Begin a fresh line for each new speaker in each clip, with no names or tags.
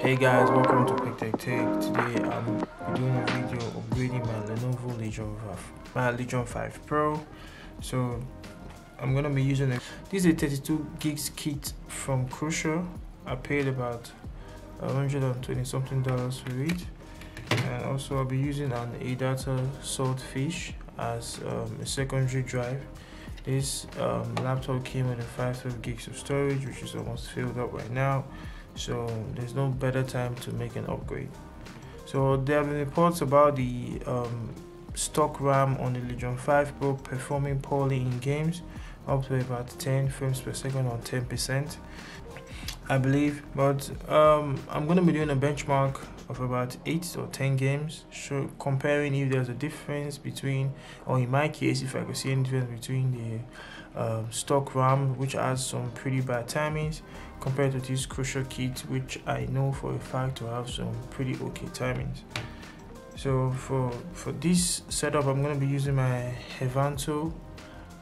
Hey guys, welcome to Quick Tech Take. Today I'm doing a video upgrading my Lenovo Legion 5, my Legion 5 Pro. So I'm gonna be using it. This is a 32 gigs kit from Crucial. I paid about 120 something dollars for it, and also I'll be using an ADATA Swordfish as um, a secondary drive. This um, laptop came with a 512 gigs of storage, which is almost filled up right now so there's no better time to make an upgrade. So there have been reports about the um, stock RAM on the Legion 5 Pro performing poorly in games up to about 10 frames per second on 10% I believe. But um, I'm gonna be doing a benchmark of about 8 or 10 games so comparing if there's a difference between or in my case if I could see any difference between the um, stock RAM which has some pretty bad timings compared to this crucial kit which I know for a fact to have some pretty okay timings. So for for this setup I'm going to be using my Hevanto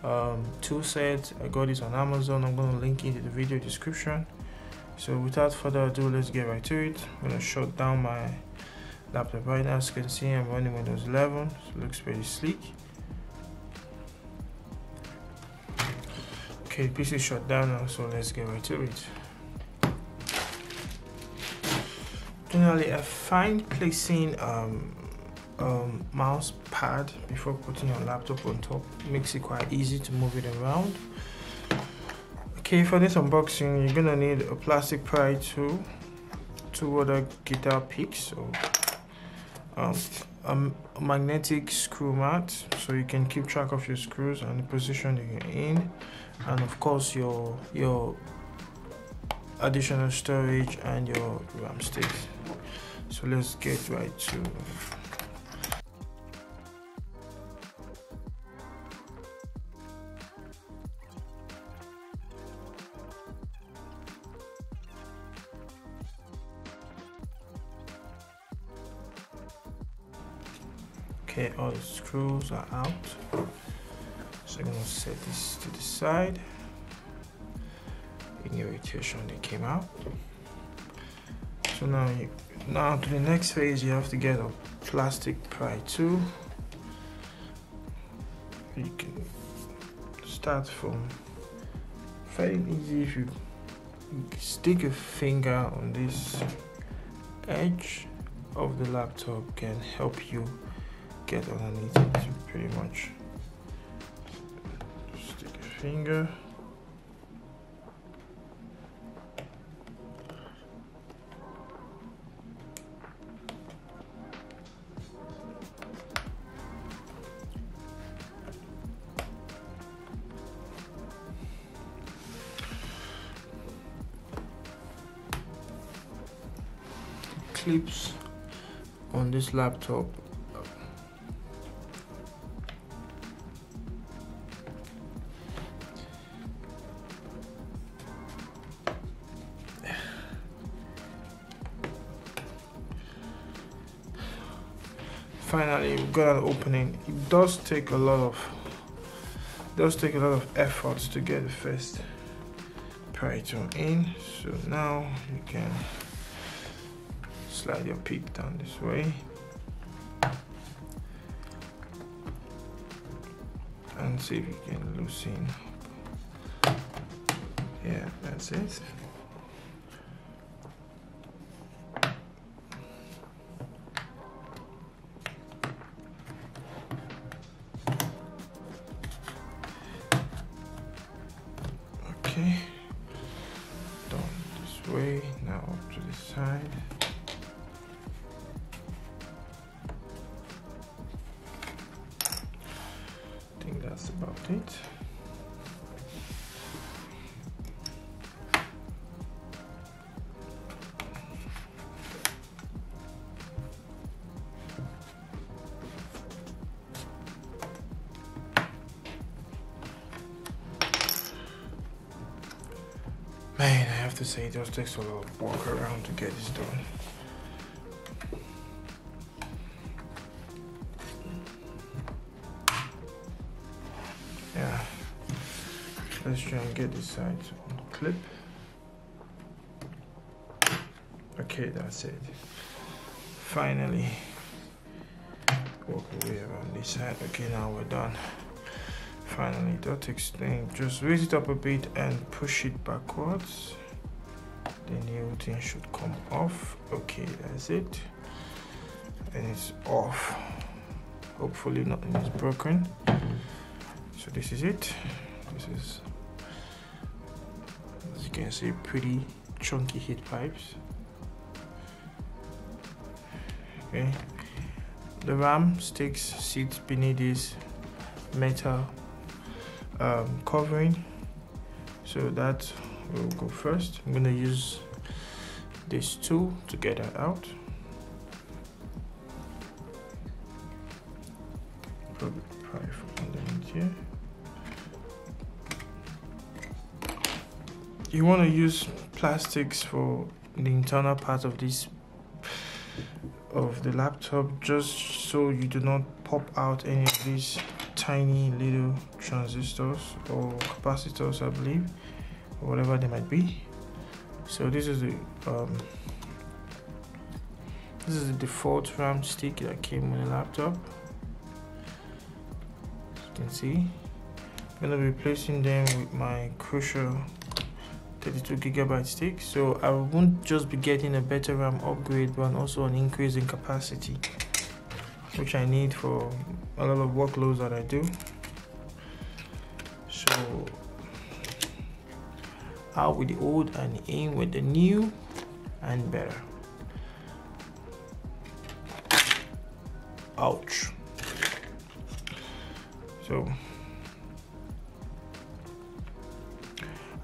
um, tool set I got this on Amazon. I'm going to link it in the video description. So without further ado let's get right to it. I'm going to shut down my laptop right now. As you can see I'm running Windows 11 so looks pretty sleek. Okay, PC shut down now, so let's get right to it. Generally, I find placing um, um, mouse pad before putting your laptop on top makes it quite easy to move it around. Okay, for this unboxing, you're gonna need a plastic pry tool, two other guitar picks, so um, a magnetic screw mat, so you can keep track of your screws and the position you're in and of course your your additional storage and your RAM sticks so let's get right to okay all the screws are out so I'm gonna set this to the side. Any irritation that came out. So now, you, now to the next phase, you have to get a plastic pry tool. You can start from fairly easy if you stick a finger on this edge of the laptop can help you get underneath it pretty much stick a finger. Clips on this laptop. Finally we got an opening. It does take a lot of does take a lot of efforts to get the first python in. So now you can slide your peak down this way. And see if you can loosen yeah that's it Man, I have to say, it just takes a of work around to get this done. Let's try and get this side to clip. okay that's it. Finally walk away around this side. Okay now we're done. Finally that explain. Just raise it up a bit and push it backwards. The new thing should come off. Okay that's it. And it's off. Hopefully nothing is broken. So this is it. This is can see pretty chunky heat pipes. Okay. The ram sticks sits beneath this metal um, covering. So that will go first. I'm gonna use this tool to get that out you want to use plastics for the internal part of this of the laptop just so you do not pop out any of these tiny little transistors or capacitors I believe or whatever they might be. So this is the um, this is the default RAM stick that came with the laptop. As you can see I'm gonna be replacing them with my Crucial 32 gigabyte stick so I won't just be getting a better RAM upgrade but also an increase in capacity which I need for a lot of workloads that I do. So out with the old and in with the new and better? Ouch. So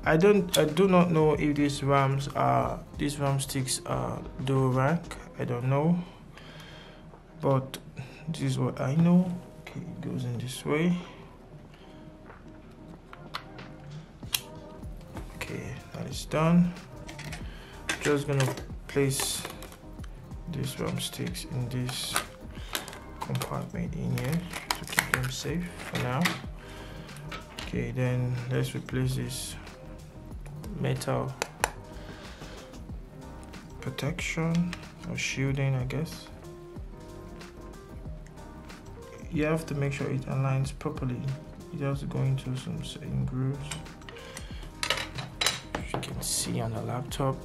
I don't I do not know if these rams are these ram sticks are dual rank. I don't know. But this is what I know. Okay it goes in this way. Okay that is done. Just gonna place these ram sticks in this compartment in here to keep them safe for now. Okay then let's replace this metal protection or shielding I guess. You have to make sure it aligns properly. It has to go into some certain grooves. As you can see on the laptop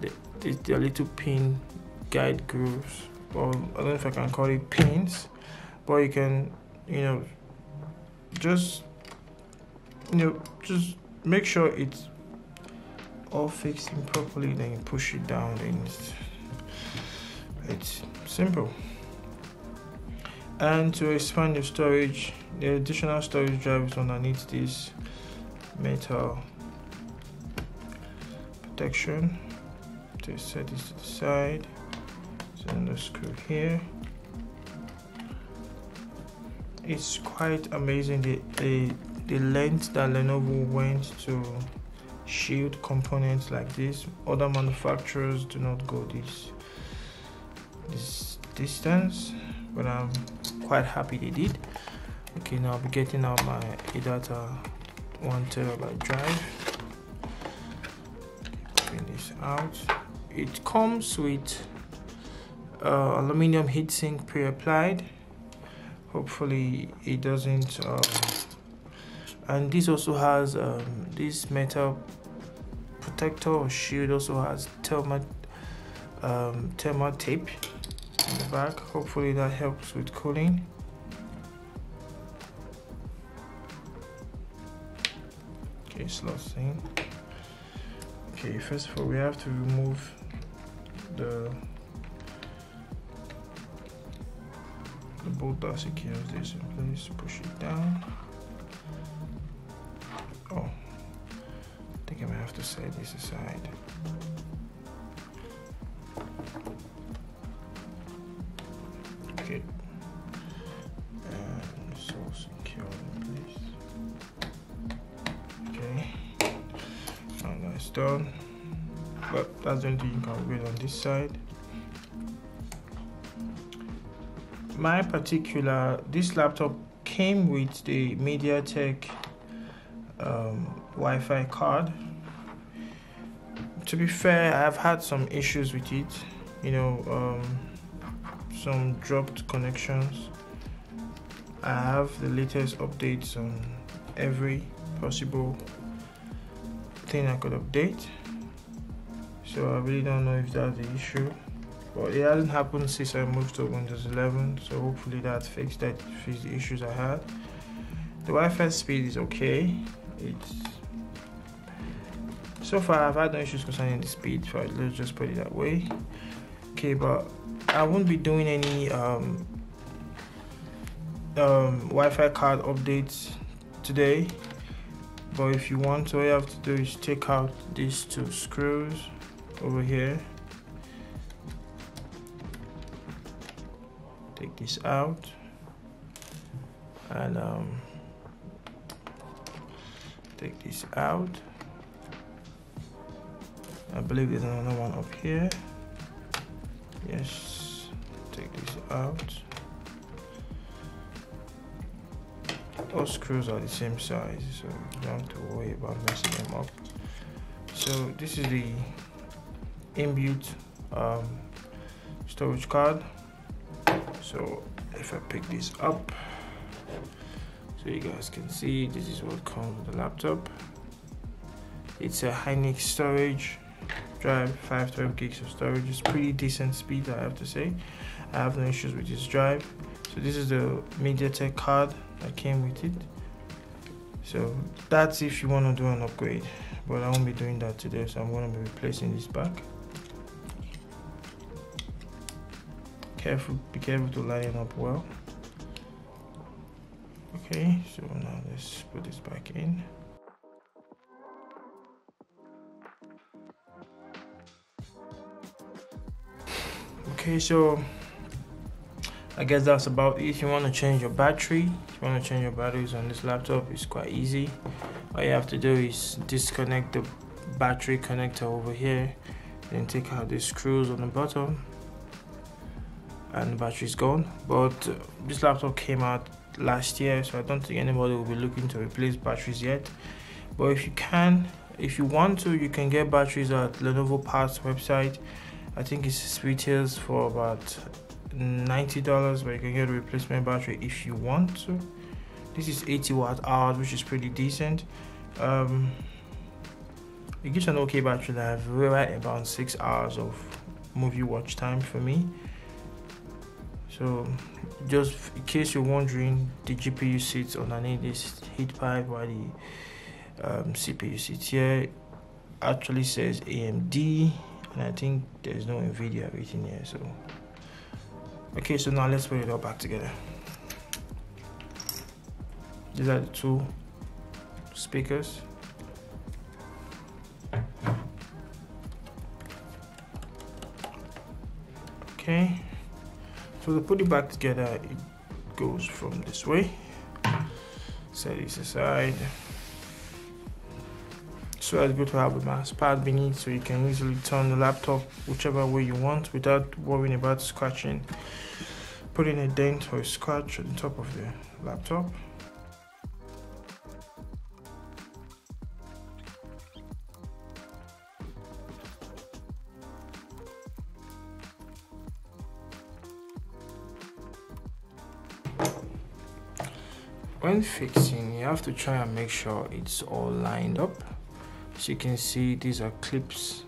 the, the, the little pin guide grooves. Or I don't know if I can call it pins but you can you know just you know just make sure it's all fixing properly then you push it down and it's, it's simple. And to expand your storage the additional storage drive is underneath this metal protection. To set this to the side. Send the screw here. It's quite amazing the, the the length that Lenovo went to shield components like this. Other manufacturers do not go this this distance but I'm quite happy they did. Okay now I'll be getting out my ADATA one terabyte drive. Bring this out. It comes with uh, aluminum heatsink pre-applied. Hopefully it doesn't um, and this also has um, this metal protector or shield also has thermal um, thermal tape in the back. Hopefully that helps with cooling. Okay slot thing. Okay first of all we have to remove the the bolt that secures this in place push it down have to set this aside. Okay. So secure in. Okay. And that's done. But that's the only thing you can read on this side. My particular, this laptop came with the MediaTek um, Wi-Fi card to be fair i've had some issues with it you know um, some dropped connections. I have the latest updates on every possible thing i could update. So i really don't know if that's the issue. But it hasn't happened since i moved to windows 11 so hopefully that fixed that fixed the issues i had. The wi-fi speed is okay. It's so far i've had no issues concerning the speed so let's just put it that way. Okay but i won't be doing any um, um, wi-fi card updates today. But if you want all you have to do is take out these two screws over here. Take this out. And um, take this out I believe there's another one up here. Yes take this out. All screws are the same size so you don't have to worry about messing them up. So this is the inbuilt um, storage card. So if I pick this up so you guys can see this is what comes with the laptop. It's a Hynix storage drive 512 gigs of storage. It's pretty decent speed I have to say. I have no issues with this drive. So this is the MediaTek card that came with it. So that's if you want to do an upgrade. But I won't be doing that today so I'm going to be replacing this back. Careful be careful to line up well. Okay so now let's put this back in okay so I guess that's about it. If you want to change your battery if you want to change your batteries on this laptop it's quite easy. All you have to do is disconnect the battery connector over here then take out the screws on the bottom and the battery's gone. But uh, this laptop came out last year so I don't think anybody will be looking to replace batteries yet. But if you can if you want to you can get batteries at Lenovo Parts website I think it's retails for about $90 but you can get a replacement battery if you want to. This is 80 watt hours which is pretty decent. Um, it gives an okay battery life. Right about six hours of movie watch time for me. So just in case you're wondering the GPU sits underneath this heat pipe while the um, CPU sits here. Actually says AMD and I think there's no NVIDIA written here so. Okay so now let's put it all back together. These are the two speakers. Okay. So to put it back together it goes from this way. Set this aside so it's good to have a mouse pad beneath so you can easily turn the laptop whichever way you want without worrying about scratching putting a dent or a scratch on top of the laptop. When fixing you have to try and make sure it's all lined up as you can see these are clips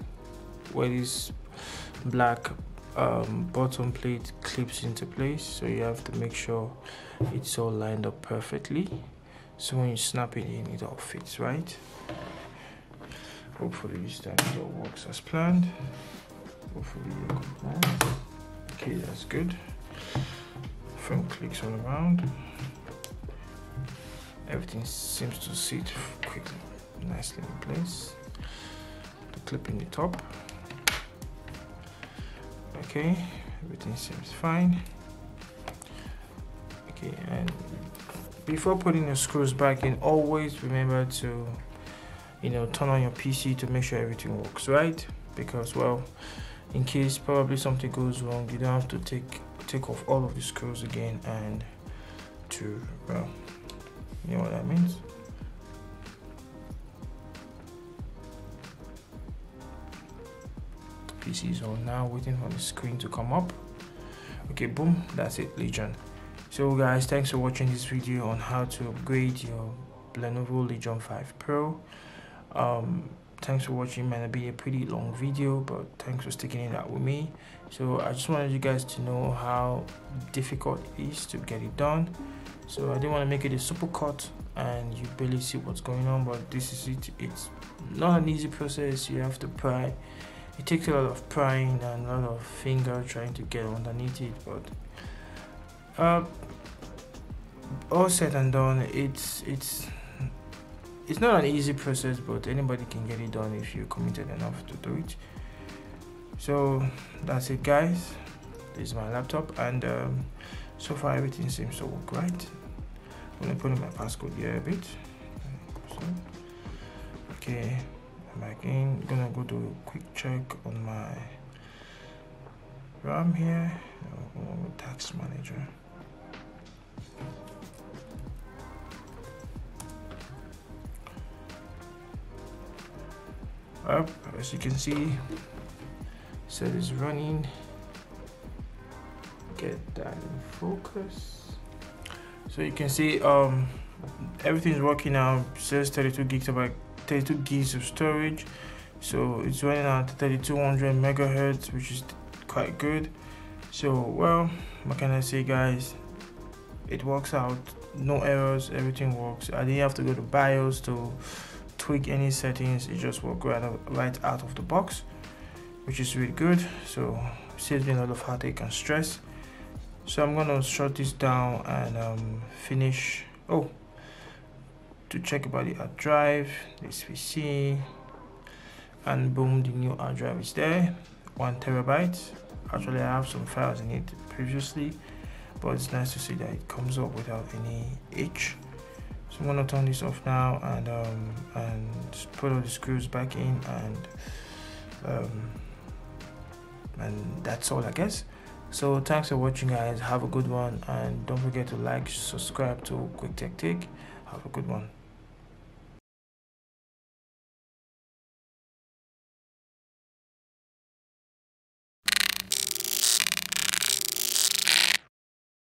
where this black um, bottom plate clips into place. So you have to make sure it's all lined up perfectly. So when you snap it in it all fits right? Hopefully this time it all works as planned. Hopefully okay that's good. Front clicks all around. Everything seems to sit quickly nicely in place. The clip in the top. Okay everything seems fine. Okay and before putting the screws back in always remember to you know turn on your PC to make sure everything works right because well in case probably something goes wrong you don't have to take take off all of the screws again and to well you know what that means? Pc so now waiting for the screen to come up. Okay boom that's it legion. So guys thanks for watching this video on how to upgrade your lenovo legion 5 pro. Um thanks for watching might be a pretty long video but thanks for sticking it out with me. So i just wanted you guys to know how difficult it is to get it done. So i didn't want to make it a super cut and you barely see what's going on but this is it. It's not an easy process. You have to pry it takes a lot of prying and a lot of finger trying to get underneath it but uh all said and done it's it's it's not an easy process but anybody can get it done if you're committed enough to do it. So that's it guys. This is my laptop and um, so far everything seems to work right. I'm gonna put in my passcode here a bit. Okay I'm gonna go do a quick check on my ram here. Task manager. Up as you can see set is running. Get that in focus. So you can see um everything's working now. Says 32 gigabyte 32 gigs of storage. So it's running at 3200 megahertz which is quite good. So well what can i say guys? It works out. No errors. Everything works. I didn't have to go to bios to tweak any settings. It just worked right, right out of the box which is really good. So saves me a lot of heartache and stress. So i'm gonna shut this down and um, finish oh to check about the hard drive. This pc and boom the new hard drive is there. One terabyte. Actually i have some files in it previously but it's nice to see that it comes up without any h so I'm gonna turn this off now and um, and put all the screws back in and um, and that's all I guess. So thanks for watching guys. Have a good one. And don't forget to like subscribe to quick tech take have a good one